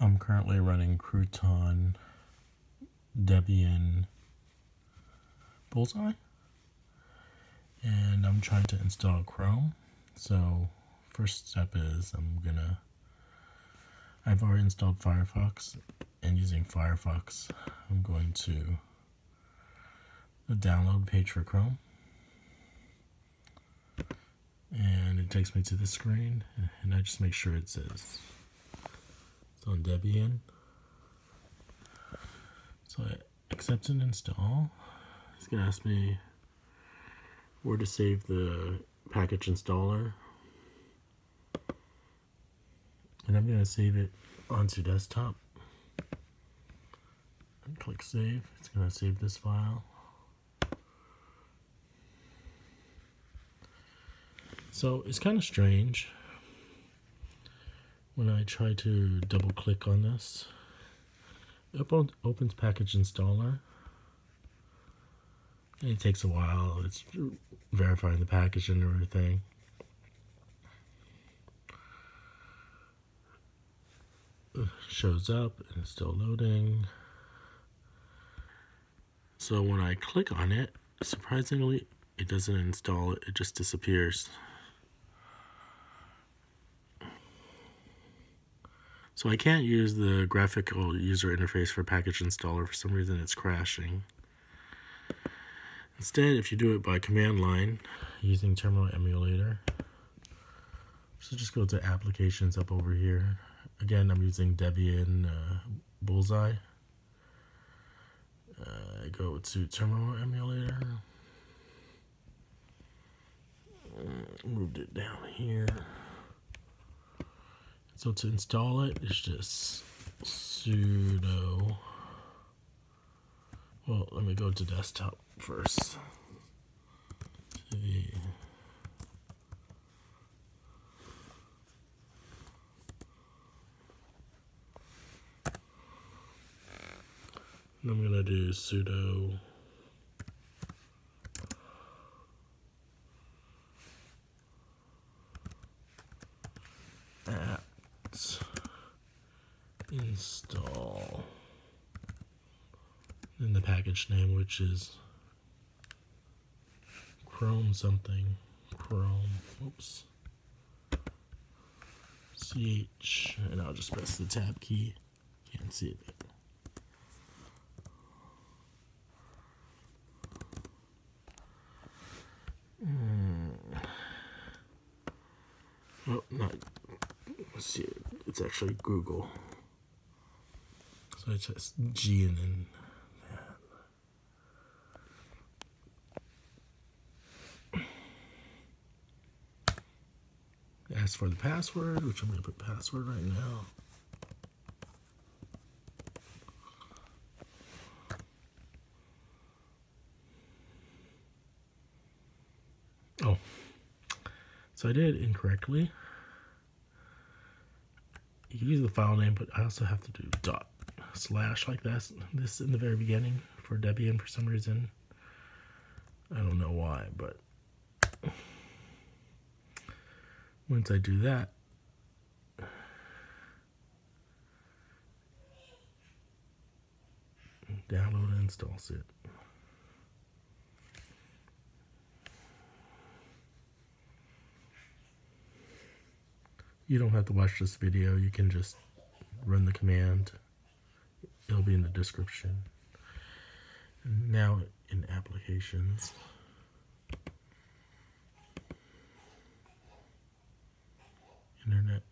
I'm currently running Crouton Debian Bullseye and I'm trying to install Chrome. So first step is I'm gonna I've already installed Firefox and using Firefox I'm going to the download page for Chrome and it takes me to the screen and I just make sure it says on Debian. So I accept and install. It's gonna ask me where to save the package installer. And I'm gonna save it onto desktop. And click save. It's gonna save this file. So it's kind of strange when I try to double click on this. It opens package installer. And it takes a while. It's verifying the package and everything. shows up and it's still loading. So when I click on it, surprisingly, it doesn't install it, it just disappears. So I can't use the graphical user interface for package installer. For some reason it's crashing. Instead, if you do it by command line using terminal emulator, so just go to applications up over here. Again, I'm using Debian uh, Bullseye. Uh, I go to terminal emulator. Moved it down here. So to install it, it's just sudo. Well, let me go to desktop first. I'm gonna do sudo ah. Install in the package name which is chrome something chrome oops ch and I'll just press the tab key can't see it mm. Oh, not. Let's see. It's actually Google. So I just G and then. Ask for the password, which I'm going to put password right now. Oh, so I did incorrectly. You can use the file name, but I also have to do dot slash like this, this in the very beginning for Debian for some reason. I don't know why, but once I do that, download and installs it. You don't have to watch this video, you can just run the command It'll be in the description. now in applications. Internet